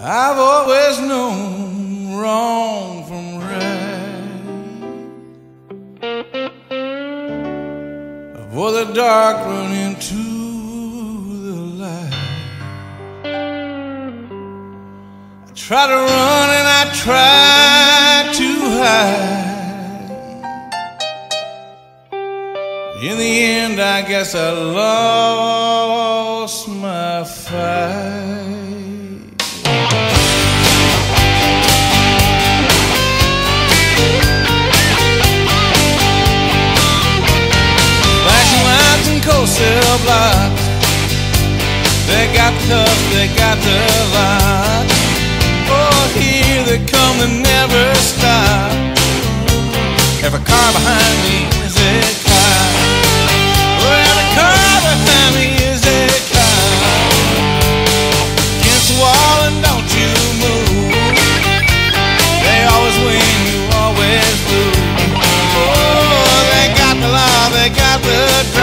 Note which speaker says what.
Speaker 1: I've always known wrong from right. For the dark run into the light. I try to run and I try to hide. In the end, I guess I lost my fight. They got tough, they got the lot. Oh, here they come, they never stop. Every car behind me is a car. Every car behind me is a. Against the wall and don't you move. They always win, you always lose. Oh, they got the law, they got the